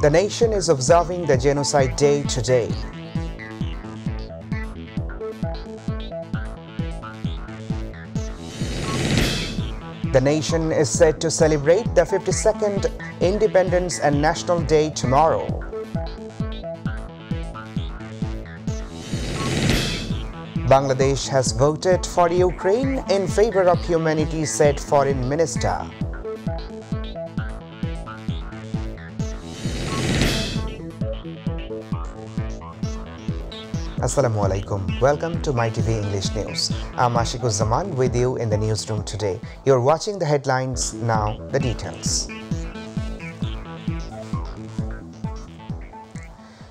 The nation is observing the Genocide Day today. The nation is set to celebrate the 52nd Independence and National Day tomorrow. Bangladesh has voted for Ukraine in favor of humanity, said Foreign Minister. Assalamu alaikum. Welcome to My TV English News. I'm Ashikur Zaman with you in the newsroom today. You're watching the headlines, now the details.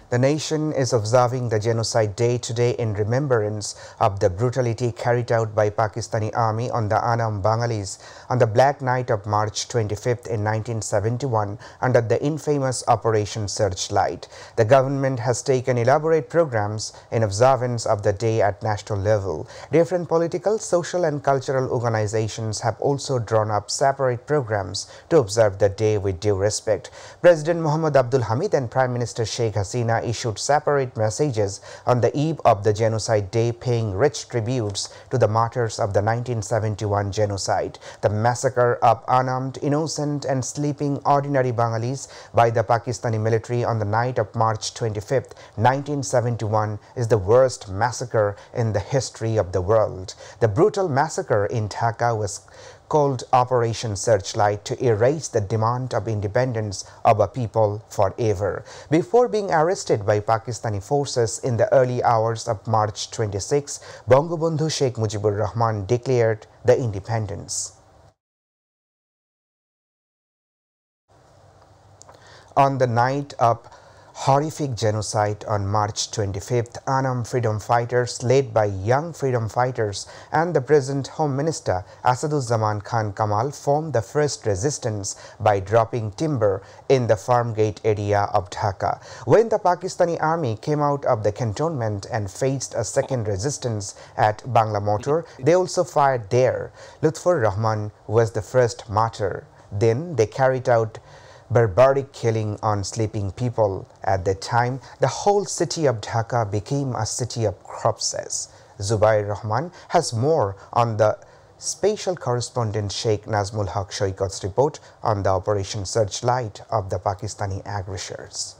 The nation is observing the Genocide Day today in remembrance of the brutality carried out by Pakistani army on the Anam Bangalis on the Black Night of March 25th in 1971 under the infamous Operation Searchlight. The government has taken elaborate programs in observance of the day at national level. Different political, social and cultural organizations have also drawn up separate programs to observe the day with due respect. President Muhammad Abdul Hamid and Prime Minister Sheikh Hasina issued separate messages on the eve of the Genocide Day paying rich tributes to the martyrs of the 1971 genocide. The massacre of unarmed, innocent and sleeping ordinary Bengalis by the Pakistani military on the night of March 25, 1971 is the worst massacre in the history of the world. The brutal massacre in Dhaka was called Operation Searchlight to erase the demand of independence of a people forever. Before being arrested by Pakistani forces in the early hours of March 26, Bangabandhu Sheikh Mujibur Rahman declared the independence. On the night of horrific genocide on March 25th, Anam freedom fighters led by young freedom fighters and the present Home Minister Asaduzzaman Khan Kamal formed the first resistance by dropping timber in the farm gate area of Dhaka. When the Pakistani army came out of the cantonment and faced a second resistance at Bangla Motor, they also fired there. Lutfur Rahman was the first martyr. Then they carried out barbaric killing on sleeping people. At that time, the whole city of Dhaka became a city of corpses. Zubair Rahman has more on the special correspondent Sheikh Nazmul Haq Shoikat's report on the Operation Searchlight of the Pakistani aggressors.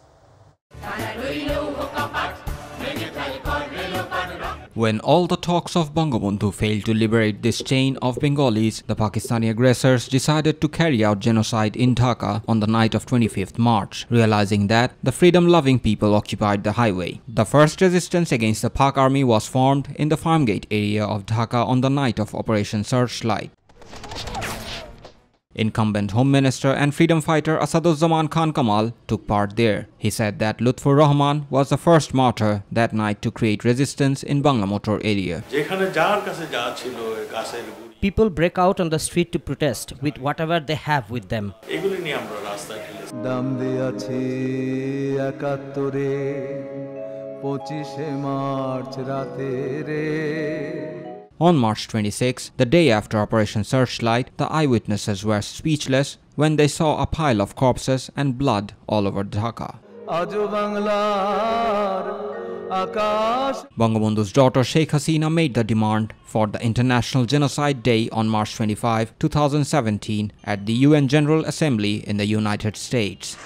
When all the talks of Bangabandhu failed to liberate this chain of Bengalis, the Pakistani aggressors decided to carry out genocide in Dhaka on the night of 25th March, realizing that the freedom-loving people occupied the highway. The first resistance against the Pak army was formed in the Farmgate area of Dhaka on the night of Operation Searchlight. Incumbent Home Minister and freedom fighter Asaduzzaman Khan Kamal took part there. He said that Lutfur Rahman was the first martyr that night to create resistance in Banglamotor area. People break out on the street to protest with whatever they have with them. On March 26, the day after Operation Searchlight, the eyewitnesses were speechless when they saw a pile of corpses and blood all over Dhaka. Bangabandhu's daughter Sheikh Hasina made the demand for the International Genocide Day on March 25, 2017 at the UN General Assembly in the United States.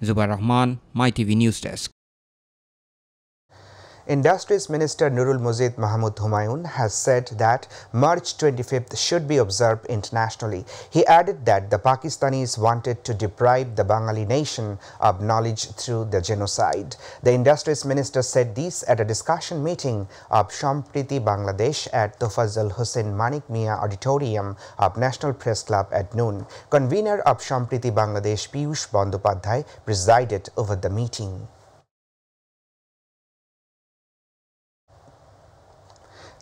Zubair Rahman, MyTV News Desk. Industries Minister Nurul Majid Mahmud Humayun has said that March 25th should be observed internationally. He added that the Pakistanis wanted to deprive the Bengali nation of knowledge through the genocide. The Industries Minister said this at a discussion meeting of Sampriti Bangladesh at Tofazal Hussain Manik Mia Auditorium of National Press Club at noon. Convener of Sampriti Bangladesh Piyush Bandopadhyay presided over the meeting.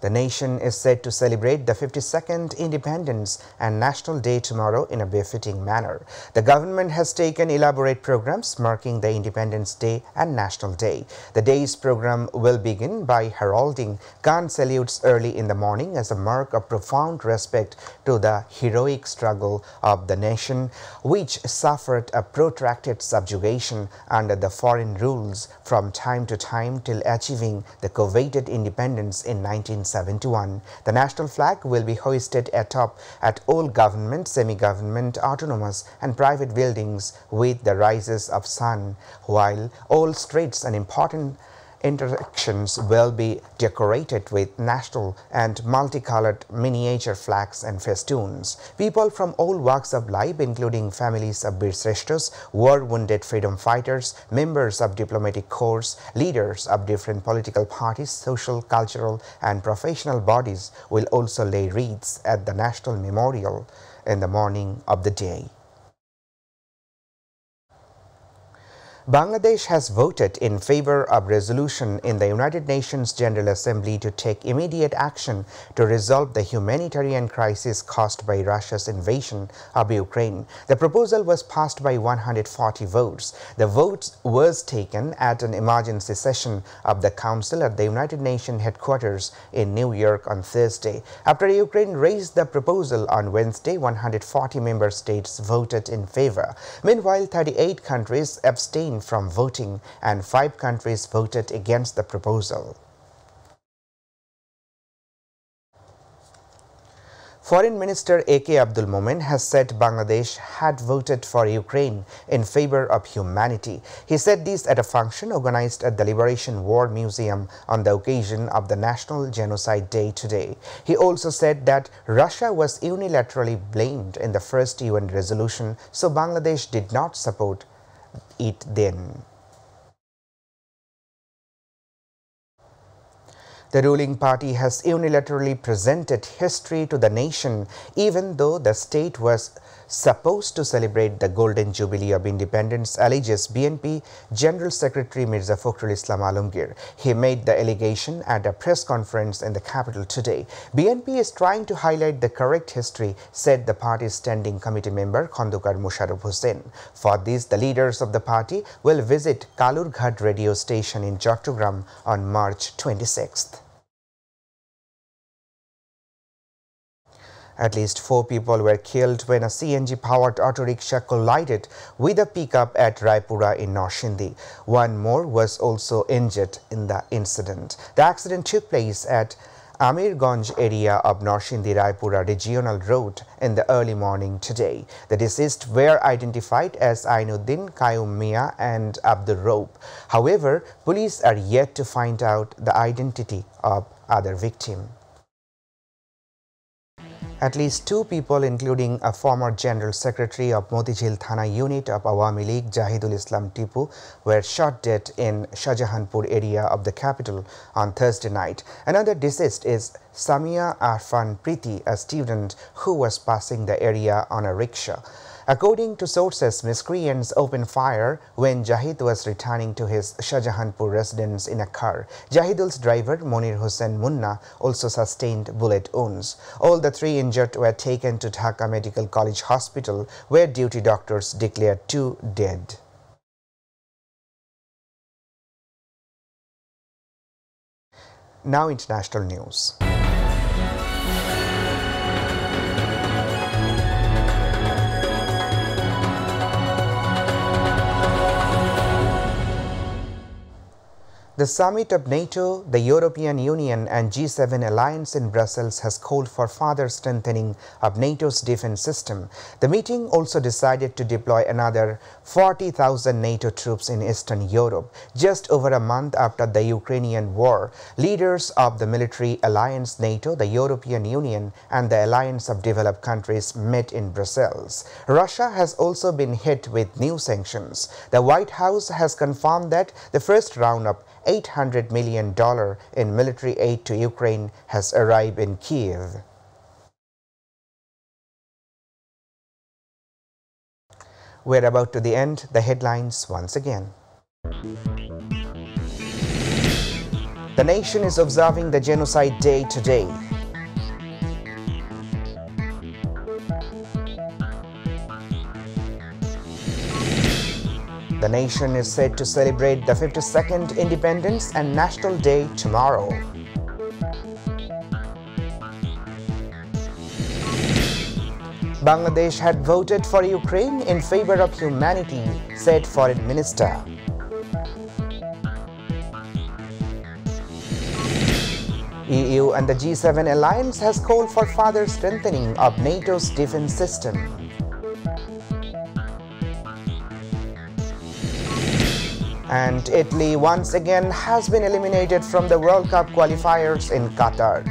The nation is set to celebrate the 52nd Independence and National Day tomorrow in a befitting manner. The government has taken elaborate programs marking the Independence Day and National Day. The day's program will begin by heralding gun salutes early in the morning as a mark of profound respect to the heroic struggle of the nation, which suffered a protracted subjugation under the foreign rules from time to time till achieving the coveted independence in 19 71. The national flag will be hoisted atop at all government, semi-government, autonomous and private buildings with the rises of sun, while all streets and important intersections will be decorated with national and multicolored miniature flags and festoons. People from all walks of life, including families of Bir Sreshtas, war-wounded freedom fighters, members of diplomatic corps, leaders of different political parties, social, cultural and professional bodies will also lay wreaths at the National Memorial in the morning of the day. Bangladesh has voted in favor of resolution in the United Nations General Assembly to take immediate action to resolve the humanitarian crisis caused by Russia's invasion of Ukraine. The proposal was passed by 140 votes. The vote was taken at an emergency session of the Council at the United Nations headquarters in New York on Thursday. After Ukraine raised the proposal on Wednesday, 140 member states voted in favor. Meanwhile, 38 countries abstained from voting and five countries voted against the proposal. Foreign Minister A.K. Abdul Momen has said Bangladesh had voted for Ukraine in favor of humanity. He said this at a function organized at the Liberation War Museum on the occasion of the National Genocide Day today. He also said that Russia was unilaterally blamed in the first UN resolution, so Bangladesh did not support it then. The ruling party has unilaterally presented history to the nation even though the state was supposed to celebrate the Golden Jubilee of Independence, alleges BNP General Secretary Mirza Fakhrul Islam Alamgir. He made the allegation at a press conference in the capital today. BNP is trying to highlight the correct history, said the party's standing committee member Khandokar Musharraf Hussain. For this, the leaders of the party will visit Kalurghat radio station in Chattogram on March 26th. At least four people were killed when a CNG-powered auto rickshaw collided with a pickup at Raipura in Narsingdi. One more was also injured in the incident. The accident took place at Amirganj area of Narsingdi Raipura Regional Road in the early morning today. The deceased were identified as Ainuddin, Kayum Mia and Abdul Rope. However, police are yet to find out the identity of other victim. At least two people, including a former General Secretary of Motijhil Thana unit of Awami League, Jahidul Islam Tipu, were shot dead in Shahjahanpur area of the capital on Thursday night. Another deceased is Samia Arfan Priti, a student who was passing the area on a rickshaw. According to sources, miscreants opened fire when Jahid was returning to his Shahjahanpur residence in a car. Jahidul's driver, Monir Hussain Munna, also sustained bullet wounds. All the three injured were taken to Dhaka Medical College Hospital, where duty doctors declared two dead. Now international news. The summit of NATO, the European Union and G7 alliance in Brussels has called for further strengthening of NATO's defense system. The meeting also decided to deploy another 40,000 NATO troops in Eastern Europe. Just over a month after the Ukrainian war, leaders of the military alliance NATO, the European Union and the alliance of developed countries met in Brussels. Russia has also been hit with new sanctions. The White House has confirmed that the first round of $800 million in military aid to Ukraine has arrived in Kiev. We're about to the end, the headlines once again. The nation is observing the Genocide Day today. Nation is set to celebrate the 52nd Independence and National Day tomorrow. Bangladesh had voted for Ukraine in favor of humanity, said Foreign Minister. EU and the G7 alliance has called for further strengthening of NATO's defense system. And Italy once again has been eliminated from the World Cup qualifiers in Qatar.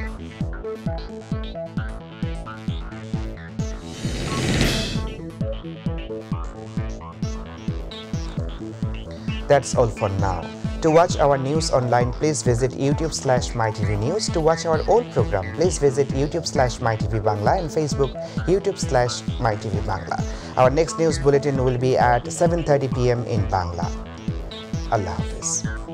That's all for now. To watch our news online, please visit YouTube slash MyTV News. To watch our old program, please visit YouTube slash MyTV Bangla and Facebook YouTube slash MyTV Bangla. Our next news bulletin will be at 7.30 p.m. in Bangla. Alaves.